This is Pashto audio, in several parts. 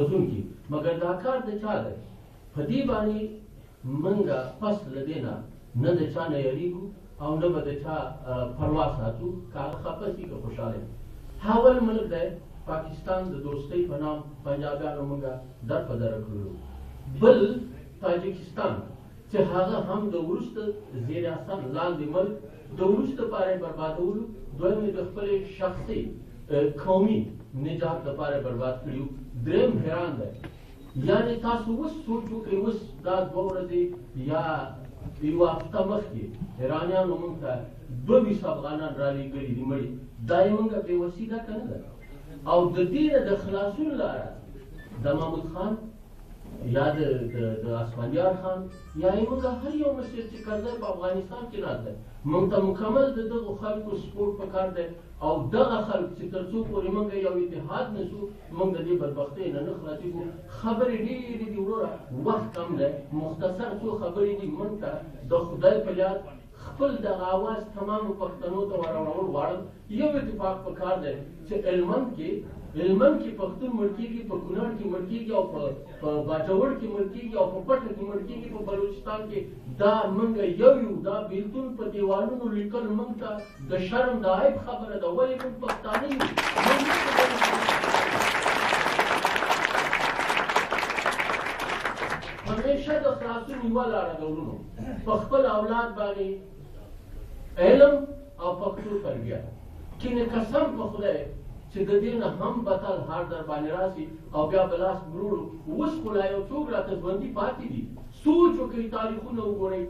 وزونکي مګر دا کار د چا دی په دې باندې منګه پس لدینا نه د چا نه یریږو او نه به د چا پروا ساتو کار خپه سي که خوشاله هاول ملک دی پاکستان د دوستۍ په نام پنجابیانو موږ در په در کړو بل تاجکستان چې هغه هم د وروسته زیر اثر لاندې ملک د وروسته لپاره بربادولو دویم د خپل شخصي قومي نجات لپاره برباد کړیو دریم حیران دی یعنی تاسو اوس سوچ وکړئ اوس دا دوه ورځې یا یو هفته مخکې ایرانیانو موږ ته دوه ویس افغانان رالیږلي دي مړي دا یې موږ بې وسیله که نه ده او د دې نه د خلاصون لاره د محمود خان یا د د اسفندیار خان یا یې موږ هر یو مشر چې کرزی په افغانستان کې راغلی موږ ته مکمل د دغو خلکو سپورټ پکار دی او دغه خلک چې تر څو پورې موږ یو اتحاد نه شو موږ د دې بدبختۍ نه نه خلاصېږو خبرې ډېرې دي وروره وخت کم دی مختصر څو خبرې دي موږ ته د خدای په یاد خپل دغه اواز تمامو پښتنو ته وراړول غواړم یو اتفاق په کار دی چې هلمند کې هلمند کې پښتون مړ کېږي په کونړ کې مړ کېږي او په په باجوړ کې مړ کېږي او په پټه کې مړ کېږي په بلوچستان کې دا موږ یو یو دا بېلتون په دیوالونو لیکل موږ ته د شرم د عیب خبره ده ولې موږ پښتانه یو همیشه د خلاصون یوه لاره ده وروڼو په خپل اولاد باندې علم او پښتو تربیه کینې قسم په خدای چې د دې نه هم بتل هر در باندې راسي او بیا بلاس بروړو اوس خو لا یو څوک راته ژوندي پاتې دي سوچ وکړئ تاریخونه وګورئ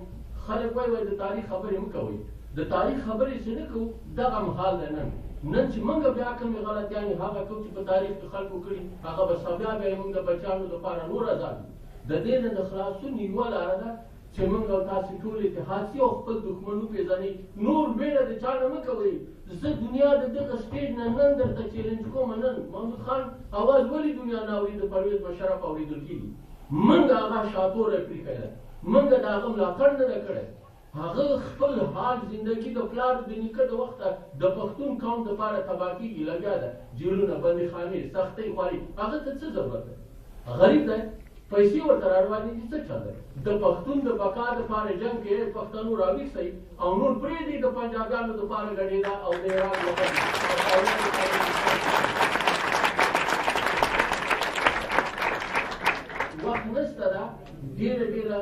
خلک وایي وایي د تاریخ خبرې مه کوئ د تاریخ خبرې چې نه کوو دغه مهال دی نن نن چې موږ بیا کومې غلطیانې هغه کوو چې په تاریخ کې خلکو کړي هغه به سبیا بیا یې موږ د بچیانو لپاره نور ازادو د دې نه د خلاصون یوه لاره ده چې موږ او تاسې ټول اتحاد سي او خپل دښمن وپېژنئ نور ویره د چا نه مه کوئ زه دنیا د دغه سټیج نه نن درته چیلنج کوم نن محمود خان اواز ولې دنیا نه اوري د پرویز مشرف اورېدل کېږي موږ هغه شاتوره پرېښی ده موږ د هغه ملاتړ نه ده کړی هغه خپل حال زندګی د پلار د نیکه د وخته د پښتون قوم د پاره تباه کیږي لګیا ده جیلونه بندی خانه سختۍ خواري هغه ته څه ضرورت ده غریب ده پیسې ورته راروانې دي څه چل د پښتون د بقا د پاره جنگ کې پښتنو راوي سي او نور پرې دي د پنجابیانو د پاره غړي دا او د ایران وخت نشته ده ډیره ډیره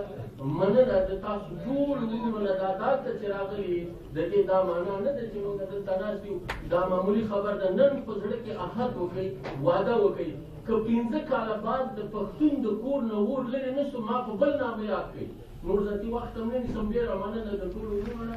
مننه د تاسو ټول وروڼو نه دا دا ته چې راغلي د دې دا معنا نه ده چې موږ دلته ناست یو دا معمولي خبر ده نن په زړه کې عهد وکړئ وعده وکړئ که پنځه کاله بعد د پښتون د کور نه اور لرې نه سو ما په بل نامه یاد کړئ نور ذاتي وخت هم نه نیسم ډېره مننه د ټولو وروڼو نه